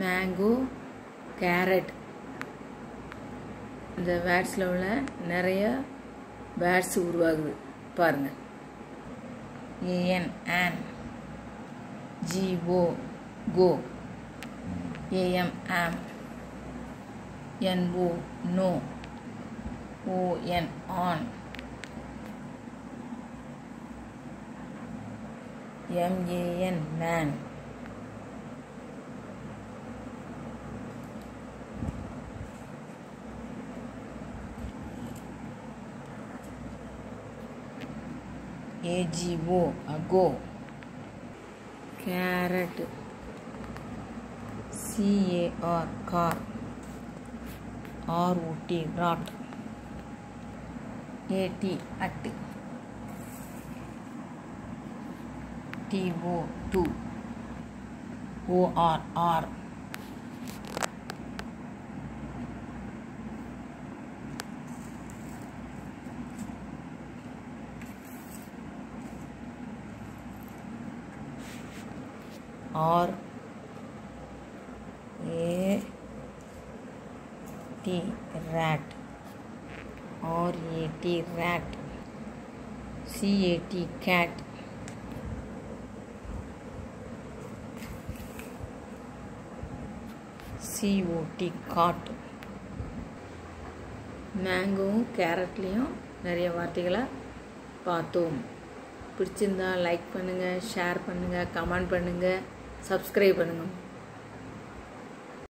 Mango carrot இந்த வேர்ட்ஸில் உள்ள நிறைய வேர்ட்ஸ் உருவாகுது. பாருங்கள் A N an G O go A M am N O no O N on M A N man A G O ago carrot C A R car R O T rot A T at T O to O R R R A T rat R A T rat C A T cat C O T cot மேங்கோவும் கேரட்லேயும் நிறைய வார்த்தைகளை பார்த்தோம். பிடிச்சிருந்தா like பண்ணுங்கள் share பண்ணுங்கள் comment பண்ணுங்கள் subscribe பண்ணுங்கள்